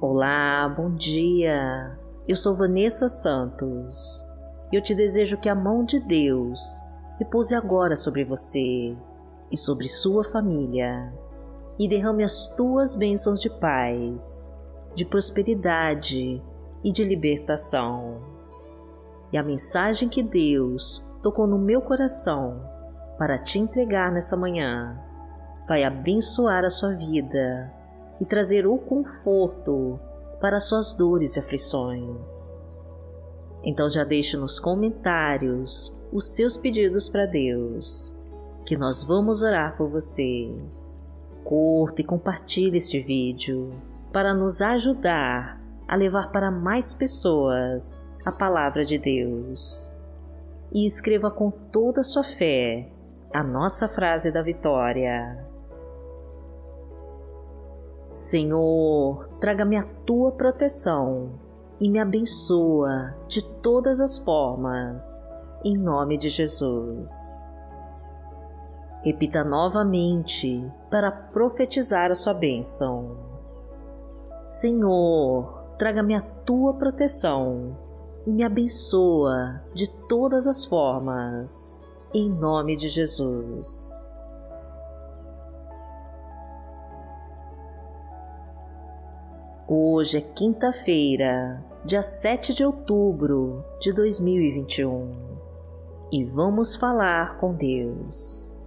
Olá, bom dia. Eu sou Vanessa Santos eu te desejo que a mão de Deus repouse agora sobre você e sobre sua família e derrame as tuas bênçãos de paz, de prosperidade e de libertação. E a mensagem que Deus tocou no meu coração para te entregar nessa manhã vai abençoar a sua vida e trazer o conforto para suas dores e aflições. Então já deixe nos comentários os seus pedidos para Deus, que nós vamos orar por você. Curta e compartilhe este vídeo para nos ajudar a levar para mais pessoas a palavra de Deus. E escreva com toda a sua fé a nossa frase da vitória. Senhor, traga-me a tua proteção e me abençoa de todas as formas, em nome de Jesus. Repita novamente para profetizar a sua bênção. Senhor, traga-me a tua proteção e me abençoa de todas as formas, em nome de Jesus. Hoje é quinta-feira, dia 7 de outubro de 2021 e vamos falar com Deus.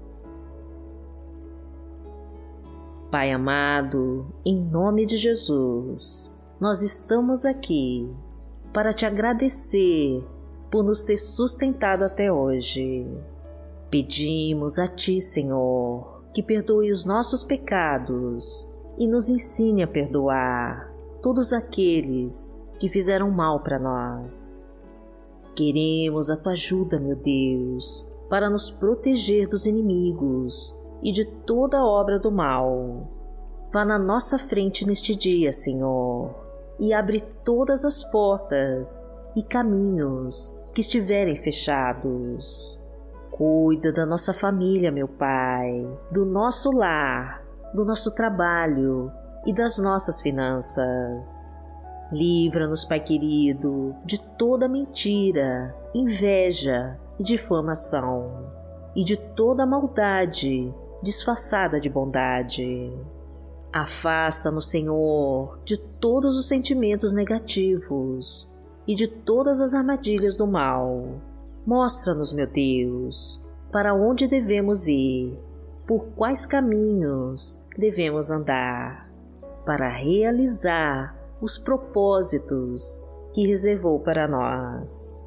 Pai amado, em nome de Jesus, nós estamos aqui para te agradecer por nos ter sustentado até hoje. Pedimos a Ti, Senhor, que perdoe os nossos pecados e nos ensine a perdoar todos aqueles que fizeram mal para nós. Queremos a tua ajuda, meu Deus, para nos proteger dos inimigos e de toda obra do mal. Vá na nossa frente neste dia, Senhor, e abre todas as portas e caminhos que estiverem fechados. Cuida da nossa família, meu Pai, do nosso lar, do nosso trabalho e das nossas finanças. Livra-nos, Pai querido, de toda mentira, inveja e difamação, e de toda maldade disfarçada de bondade. Afasta-nos, Senhor, de todos os sentimentos negativos e de todas as armadilhas do mal. Mostra-nos, meu Deus, para onde devemos ir, por quais caminhos devemos andar para realizar os propósitos que reservou para nós.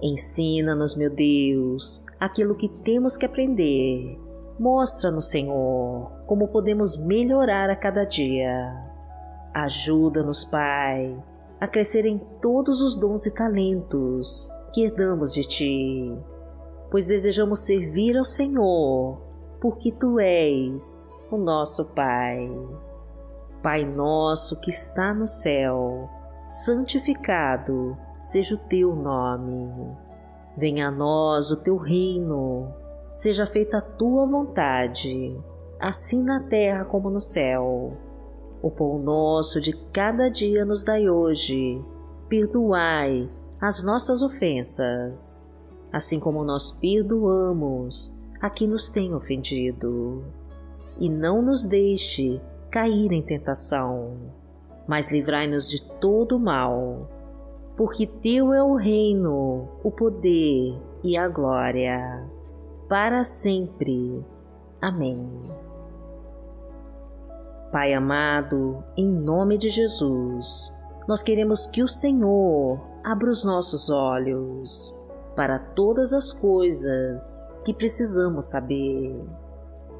Ensina-nos, meu Deus, aquilo que temos que aprender. Mostra-nos, Senhor, como podemos melhorar a cada dia. Ajuda-nos, Pai, a crescer em todos os dons e talentos que herdamos de Ti, pois desejamos servir ao Senhor, porque Tu és o nosso Pai. Pai nosso que está no céu, santificado seja o teu nome. Venha a nós o teu reino, seja feita a tua vontade, assim na terra como no céu. O pão nosso de cada dia nos dai hoje. Perdoai as nossas ofensas, assim como nós perdoamos a quem nos tem ofendido. E não nos deixe cair em tentação, mas livrai-nos de todo mal, porque Teu é o reino, o poder e a glória, para sempre. Amém. Pai amado, em nome de Jesus, nós queremos que o Senhor abra os nossos olhos para todas as coisas que precisamos saber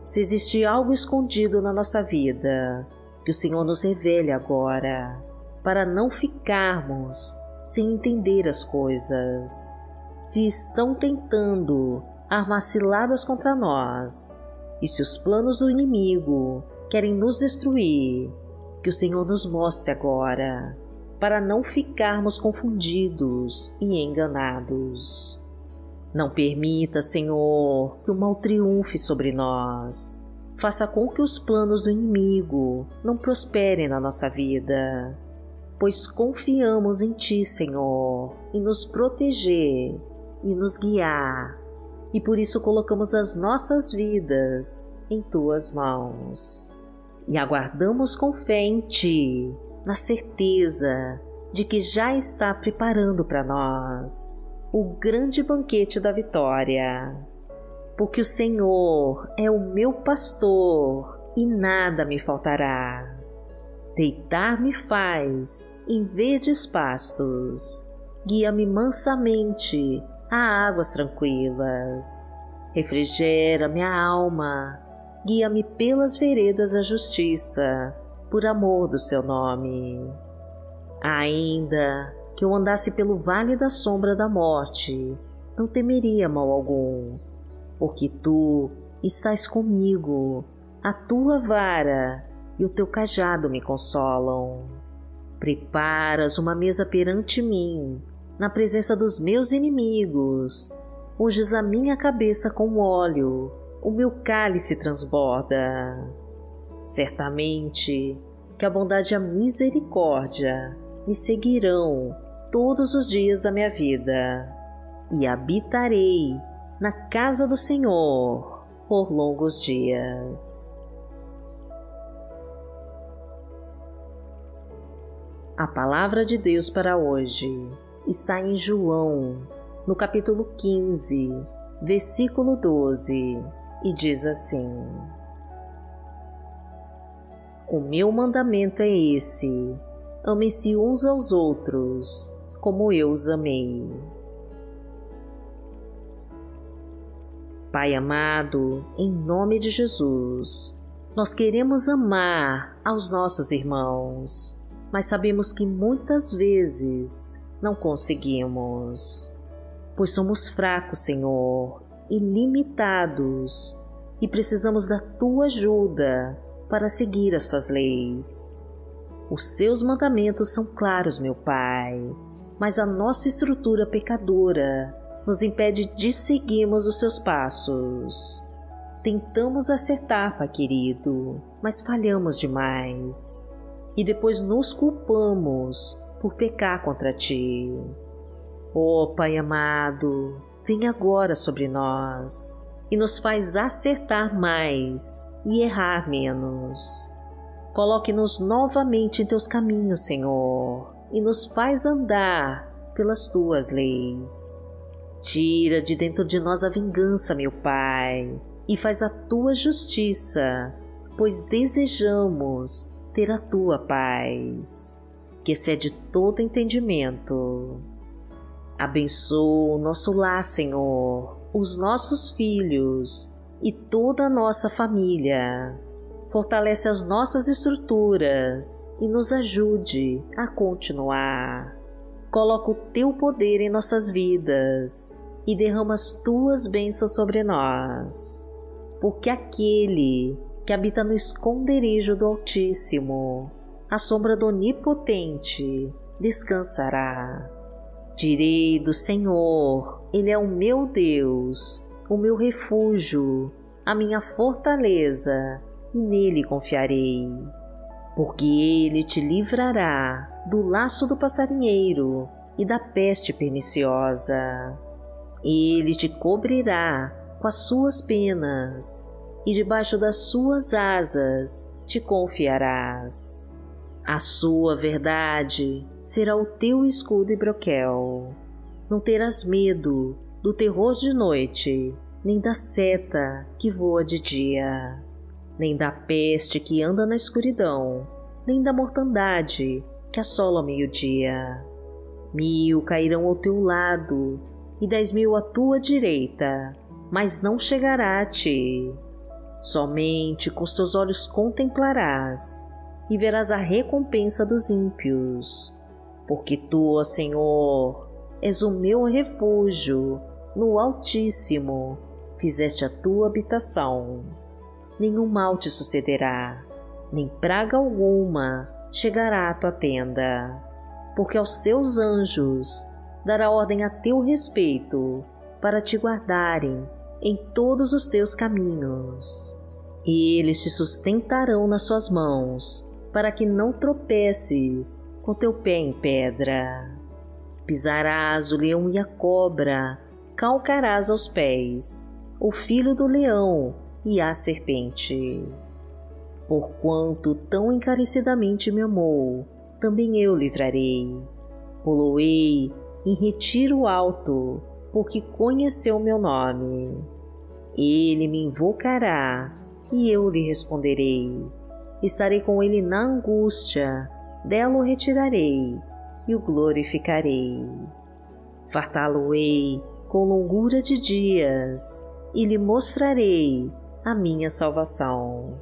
se existe algo escondido na nossa vida, que o Senhor nos revele agora, para não ficarmos sem entender as coisas. Se estão tentando armar ciladas contra nós, e se os planos do inimigo querem nos destruir, que o Senhor nos mostre agora, para não ficarmos confundidos e enganados. Não permita, Senhor, que o mal triunfe sobre nós. Faça com que os planos do inimigo não prosperem na nossa vida pois confiamos em Ti, Senhor, em nos proteger e nos guiar, e por isso colocamos as nossas vidas em Tuas mãos. E aguardamos com fé em Ti, na certeza de que já está preparando para nós o grande banquete da vitória. Porque o Senhor é o meu pastor e nada me faltará. Deitar-me faz em verdes pastos, guia-me mansamente a águas tranquilas. Refrigera minha alma, guia-me pelas veredas da justiça, por amor do seu nome. Ainda que eu andasse pelo vale da sombra da morte, não temeria mal algum, porque tu estás comigo, a tua vara e o teu cajado me consolam. Preparas uma mesa perante mim, na presença dos meus inimigos, unges a minha cabeça com óleo, o meu cálice transborda. Certamente que a bondade e a misericórdia me seguirão todos os dias da minha vida e habitarei na casa do Senhor por longos dias. A palavra de Deus para hoje está em João, no capítulo 15, versículo 12, e diz assim: O meu mandamento é esse amem-se uns aos outros, como eu os amei. Pai amado, em nome de Jesus, nós queremos amar aos nossos irmãos, mas sabemos que muitas vezes não conseguimos, pois somos fracos, Senhor, e limitados, e precisamos da tua ajuda para seguir as tuas leis. Os seus mandamentos são claros, meu Pai, mas a nossa estrutura pecadora nos impede de seguirmos os seus passos. Tentamos acertar, Pai querido, mas falhamos demais. E depois nos culpamos por pecar contra Ti. Oh, Pai amado, vem agora sobre nós e nos faz acertar mais e errar menos. Coloque-nos novamente em teus caminhos, Senhor, e nos faz andar pelas tuas leis. Tira de dentro de nós a vingança, meu Pai, e faz a tua justiça, pois desejamos ter a tua paz, que excede todo entendimento. Abençoa o nosso lar, Senhor, os nossos filhos e toda a nossa família fortalece as nossas estruturas e nos ajude a continuar. Coloca o teu poder em nossas vidas e derrama as tuas bênçãos sobre nós, porque aquele que habita no esconderijo do Altíssimo, à sombra do Onipotente, descansará. Direi do Senhor, Ele é o meu Deus, o meu refúgio, a minha fortaleza e nele confiarei. Porque ele te livrará do laço do passarinheiro e da peste perniciosa. Ele te cobrirá com as suas penas, e debaixo das suas asas te confiarás. A sua verdade será o teu escudo e broquel. Não terás medo do terror de noite, nem da seta que voa de dia nem da peste que anda na escuridão, nem da mortandade que assola ao meio-dia. Mil cairão ao teu lado e dez mil à tua direita, mas não chegará a ti. Somente com os teus olhos contemplarás e verás a recompensa dos ímpios. Porque tu, ó Senhor, és o meu refúgio, no Altíssimo fizeste a tua habitação nenhum mal te sucederá, nem praga alguma chegará à tua tenda, porque aos seus anjos dará ordem a teu respeito para te guardarem em todos os teus caminhos. E eles te sustentarão nas suas mãos, para que não tropeces com teu pé em pedra. Pisarás o leão e a cobra, calcarás aos pés o filho do leão e a serpente. Porquanto tão encarecidamente me amou, também eu livrarei. Poloei em retiro alto, porque conheceu meu nome. Ele me invocará e eu lhe responderei. Estarei com ele na angústia, dela o retirarei e o glorificarei. Fartá-lo-ei com longura de dias e lhe mostrarei a minha salvação.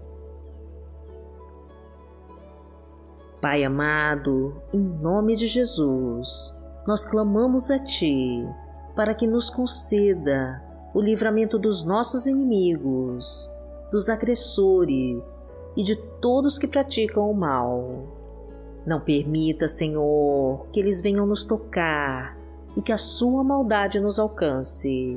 Pai amado, em nome de Jesus, nós clamamos a Ti para que nos conceda o livramento dos nossos inimigos, dos agressores e de todos que praticam o mal. Não permita, Senhor, que eles venham nos tocar e que a Sua maldade nos alcance.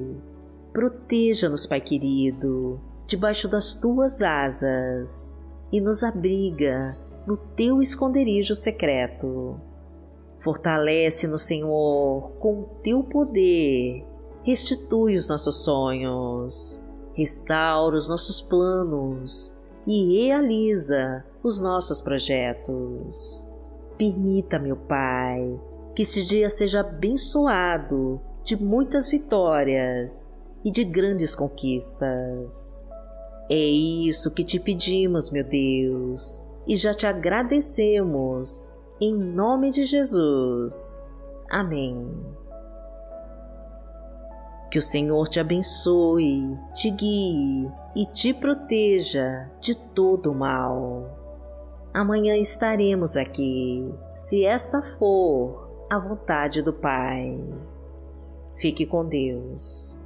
Proteja-nos, Pai querido, debaixo das Tuas asas e nos abriga no Teu esconderijo secreto. Fortalece-nos, Senhor, com o Teu poder. Restitui os nossos sonhos, restaura os nossos planos e realiza os nossos projetos. Permita, meu Pai, que este dia seja abençoado de muitas vitórias e de grandes conquistas. É isso que te pedimos, meu Deus, e já te agradecemos, em nome de Jesus. Amém. Que o Senhor te abençoe, te guie e te proteja de todo o mal. Amanhã estaremos aqui, se esta for a vontade do Pai. Fique com Deus.